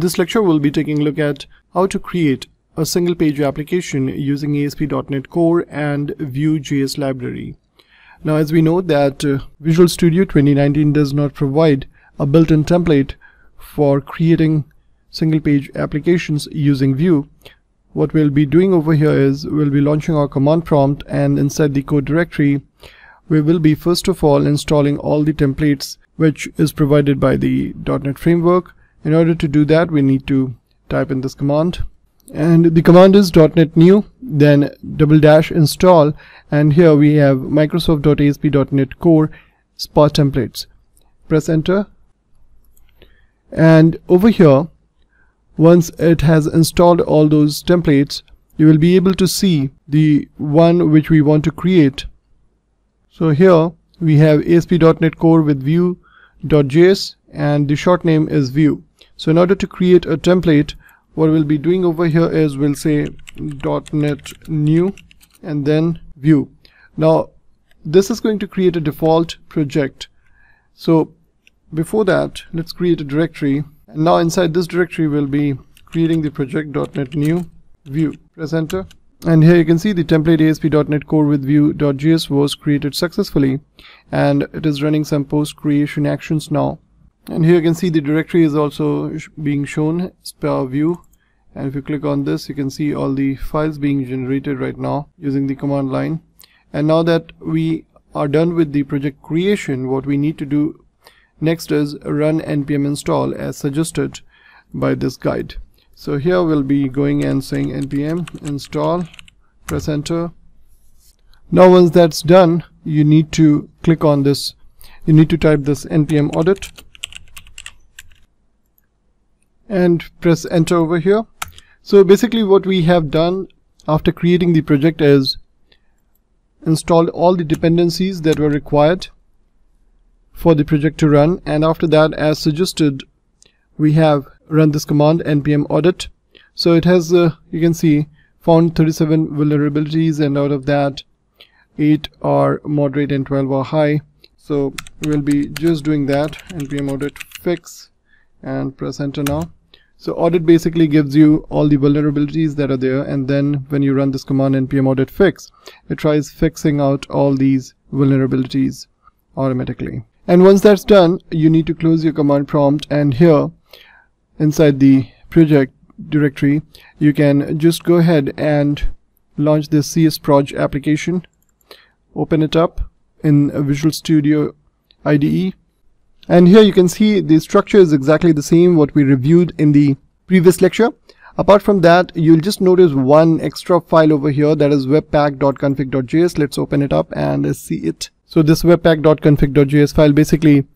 this lecture we'll be taking a look at how to create a single page application using ASP.NET Core and Vue.js library. Now as we know that uh, Visual Studio 2019 does not provide a built-in template for creating single page applications using Vue, what we'll be doing over here is we'll be launching our command prompt and inside the code directory we will be first of all installing all the templates which is provided by the .NET framework. In order to do that we need to type in this command. And the command is .NET new then double dash install. And here we have microsoft.asp.NET core spa templates. Press enter. And over here once it has installed all those templates you will be able to see the one which we want to create. So here we have ASP.NET Core with Vue.js and the short name is Vue so in order to create a template what we'll be doing over here is we'll say .NET new and then vue. now this is going to create a default project so before that let's create a directory and now inside this directory we'll be creating the project.net new vue. press enter and here you can see the template ASP.NET Core with Vue.js was created successfully and it is running some post creation actions now and here you can see the directory is also sh being shown spare view. And if you click on this you can see all the files being generated right now using the command line. And now that we are done with the project creation what we need to do next is run npm install as suggested by this guide. So here we'll be going and saying npm install press enter. Now once that's done you need to click on this. You need to type this npm audit and press enter over here. So basically what we have done after creating the project is installed all the dependencies that were required for the project to run. And after that as suggested we have run this command npm audit. So it has uh, you can see found 37 vulnerabilities and out of that 8 are moderate and 12 are high. So we'll be just doing that npm audit fix and press enter now so audit basically gives you all the vulnerabilities that are there and then when you run this command npm audit fix it tries fixing out all these vulnerabilities automatically. And once that's done you need to close your command prompt and here inside the project directory you can just go ahead and launch this csproj application open it up in Visual Studio IDE and here you can see the structure is exactly the same what we reviewed in the previous lecture. Apart from that, you'll just notice one extra file over here that is webpack.config.js. Let's open it up and see it. So this webpack.config.js file basically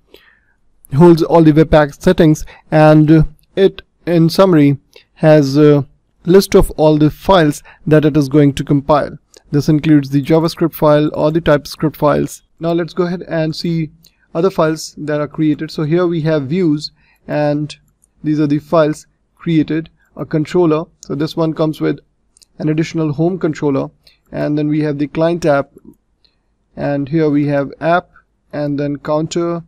holds all the webpack settings and it in summary has a list of all the files that it is going to compile. This includes the JavaScript file or the TypeScript files. Now let's go ahead and see other files that are created. So here we have views and these are the files created. A controller. So this one comes with an additional home controller and then we have the client app. And here we have app and then counter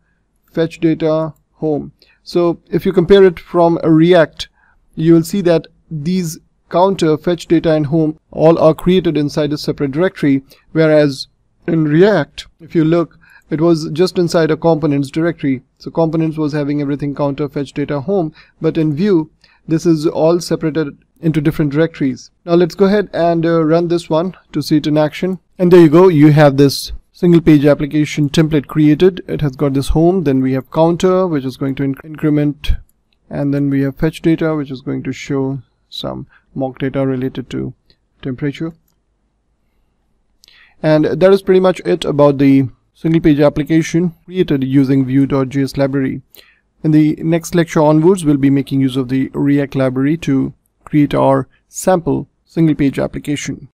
fetch data home. So if you compare it from react you will see that these counter fetch data and home all are created inside a separate directory. Whereas in react if you look it was just inside a components directory. So components was having everything counter fetch data home but in Vue, this is all separated into different directories. Now let's go ahead and uh, run this one to see it in action. And there you go. You have this single page application template created. It has got this home. Then we have counter which is going to inc increment. And then we have fetch data which is going to show some mock data related to temperature. And that is pretty much it about the single page application created using Vue.js library. In the next lecture onwards, we'll be making use of the React library to create our sample single page application.